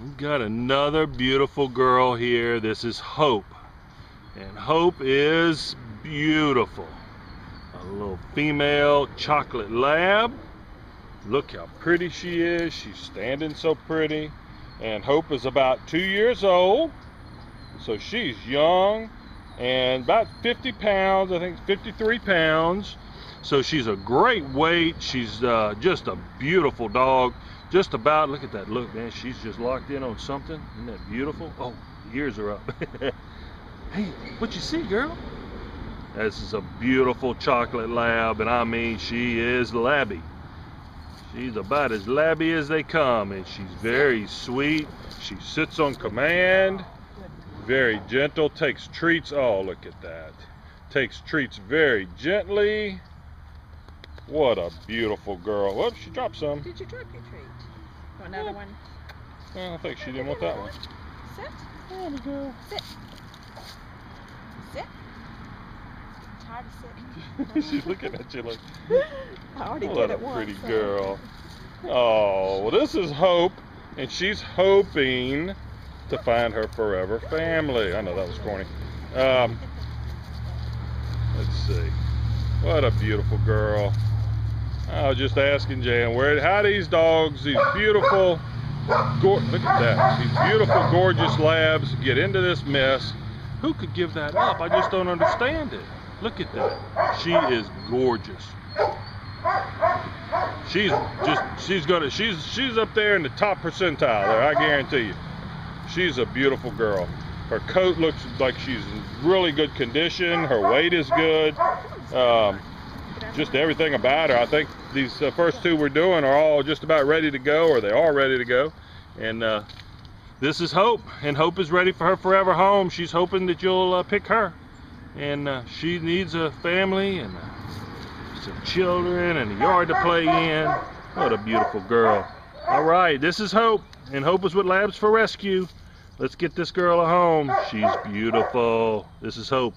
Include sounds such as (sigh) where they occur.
We've got another beautiful girl here. This is Hope. And Hope is beautiful. A little female chocolate lab. Look how pretty she is. She's standing so pretty. And Hope is about two years old. So she's young and about 50 pounds. I think 53 pounds. So she's a great weight. She's uh, just a beautiful dog. Just about, look at that look, man. She's just locked in on something. Isn't that beautiful? Oh, ears are up. (laughs) hey, what you see, girl? This is a beautiful chocolate lab, and I mean, she is labby. She's about as labby as they come, and she's very sweet. She sits on command, very gentle, takes treats. Oh, look at that. Takes treats very gently. What a beautiful girl. Whoops, she dropped some. Did you drop your treat? Another one? I think she didn't want that one. Sit. There we go. Sit. Sit. Tired of sitting. (laughs) She's looking at you like, (laughs) I already what did a it once. pretty so- girl. Oh, well, this is Hope, and she's hoping to find her forever family. I know that was corny. Um, let's see. What a beautiful girl. I was just asking Jan, where, how these dogs, these beautiful, look at that, these beautiful, gorgeous labs get into this mess. Who could give that up? I just don't understand it. Look at that. She is gorgeous. She's just she's gonna she's she's up there in the top percentile there, I guarantee you. She's a beautiful girl. Her coat looks like she's in really good condition. Her weight is good. Um, just everything about her. I think these uh, first two we're doing are all just about ready to go, or they are ready to go. And uh, this is Hope, and Hope is ready for her forever home. She's hoping that you'll uh, pick her, and uh, she needs a family and uh, some children and a yard to play in. What a beautiful girl. All right, this is Hope, and Hope is with Labs for Rescue. Let's get this girl a home. She's beautiful. This is Hope.